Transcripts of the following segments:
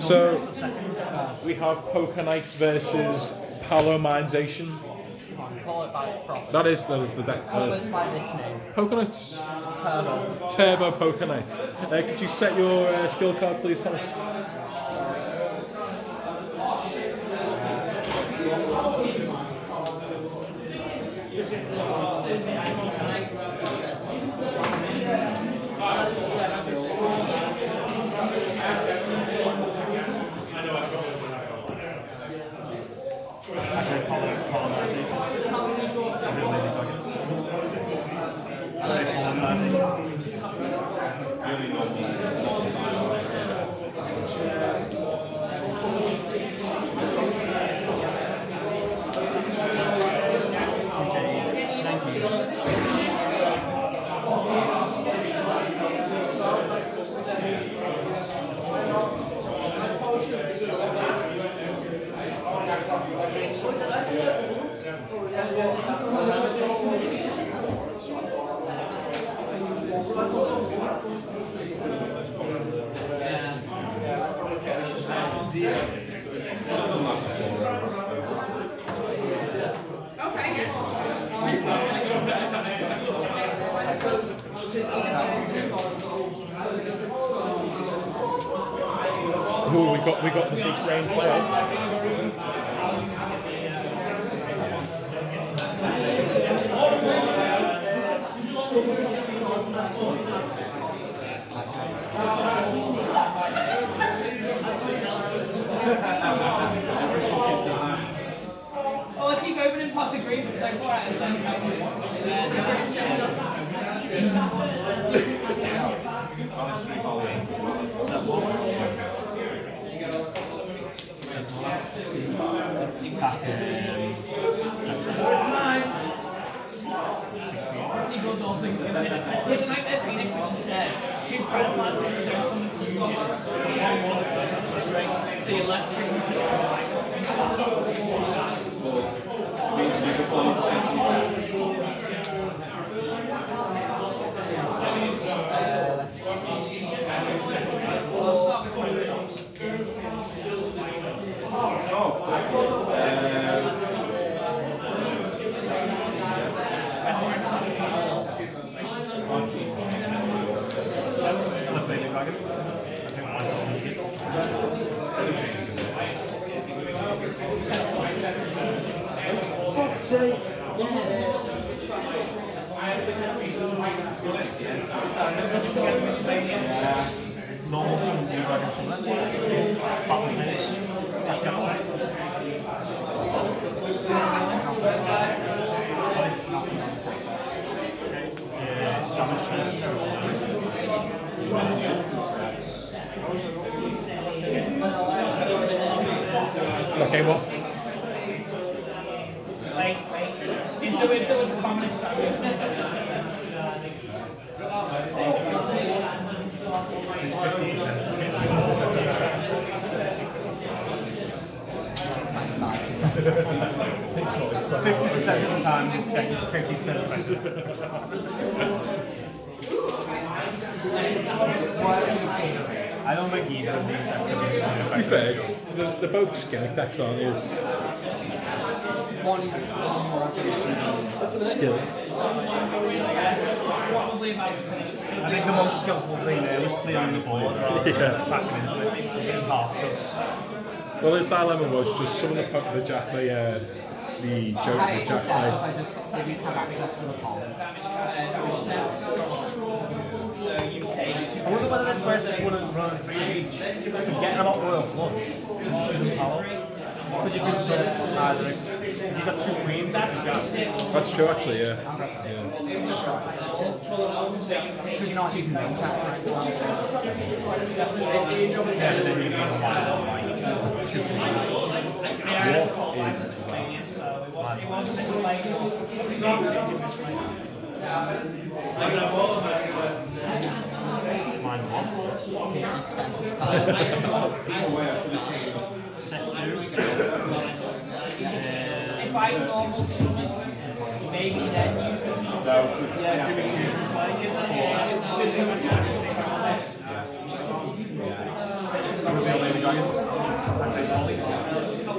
So we have Poker Knights versus Palomization. That is that is the deck. Name. Poker Knights. Turbo. Turbo Poker Knights. Uh, could you set your uh, skill card, please, Thomas? Who got? We got the big brain players. Oh, I keep opening Pot of Greed, but so far out of the Nightmare great, so you're left pretty much I'll start with one of those. Okay, what? Like, if there, if there was a common strategy, Fifty percent the time, this deck is fifty percent effective. I don't think either of these decks are really To be fair, it's, they're both just gimmick decks, aren't they? It's One, one more accuracy. skill. probably about to finish. I think the most skillful thing there was clearing the board rather than Yeah. attacking into it, getting half shots. Well, his dilemma was just summon the, po- the jack, the, uh, the joke, the I jack I knight. just got have access to the palm. Damage, damage step. So you take I wonder whether it's worth just running, running three of each and getting about royal flush. Because you can sub either if you've got two queens, that's a jack. That's true, actually, yeah. Could you not even range Yeah. What is that? So it wasn't mislabeled. Mine was. 50% of time. Set two. If I normal summon, maybe then use them. Yeah, do we use Reveal Baby Dragon. And take Molly.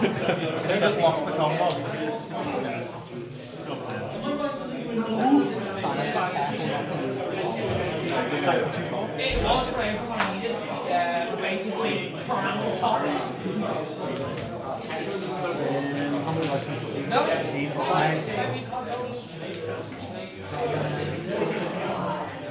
They just lost the combo. Good plan. Attack for. It was for everyone I needed. Uh, basically, prime tops. No, Game two, game one.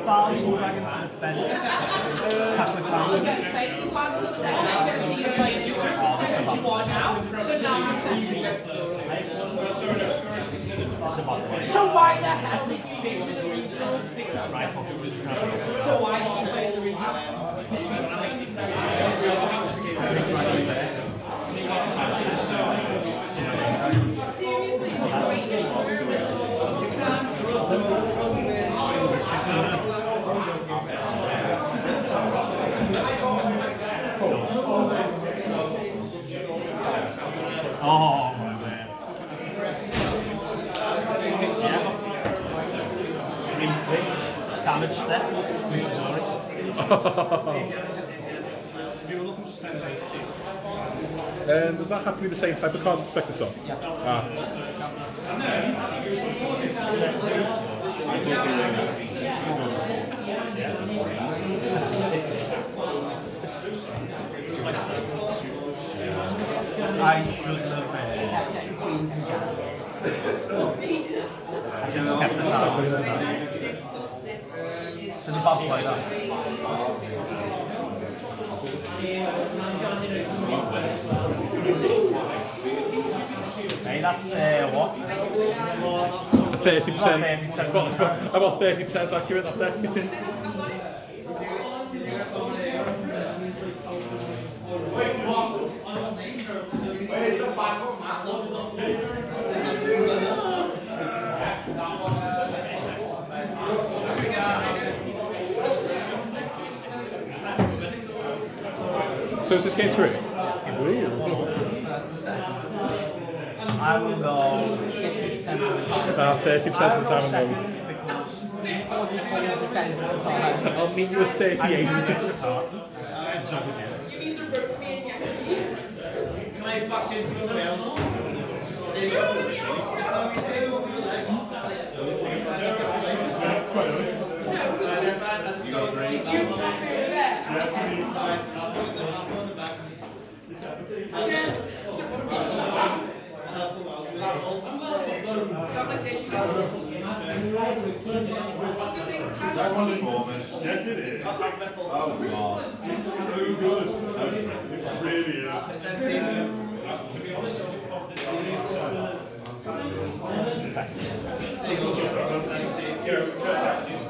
Thousand Dragon to defense. Attack with Talon. playing this tournament one so now I'm saying. It's a bad way. So why the hell did you fix it to regional? Right, fuck the Dragon. So why did you play the regional? sorry. you to spend 80. And does that have to be the same type of card to protect itself? Yeah. Ah. I should have. been. I should have kept the tower. There's a bad play that. Hey, that's uh, what? Thirty percent. About 30% About thirty percent accurate that deck. So is this game three? I will go 50% of the time. Uh, Thirty percent of the time I'm second going. because 44% of the time. I'll meet you at I thirty-eight. need to good, yeah. Yes, it is. Oh, God. So good. Really is.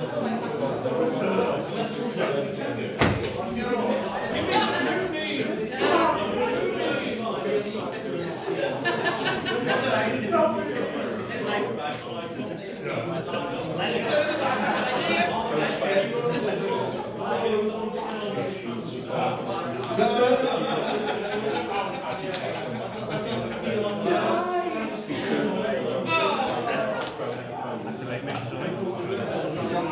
Activate mission. You get a healthy test.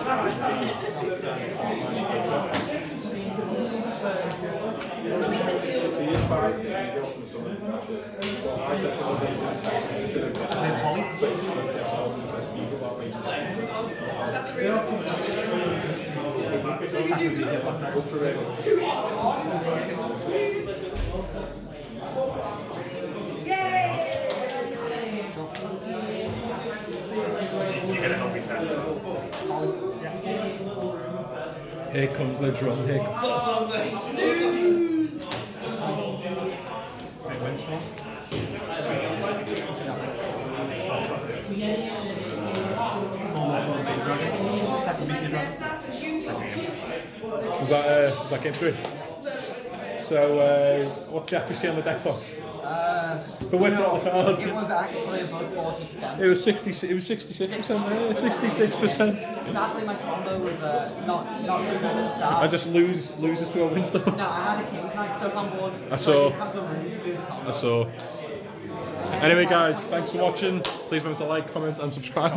Here comes the drum. Here comes Big Winston. Almost one of the big dragon. Tap to beat your dragon. Was that uh, was that game three? So uh, what's the accuracy on the deck for? Uh, For winning on the card. it was actually above 40%. It was sixty. It was sixty-six percent. Sixty-six percent. Sadly, my combo was uh, not, not too good at the start. I just lose loses to a Winston. No, I had a King's Knight stuck on board. I saw. I didn't have Anyway, guys, thanks for watching. Please remember to like, comment, and subscribe.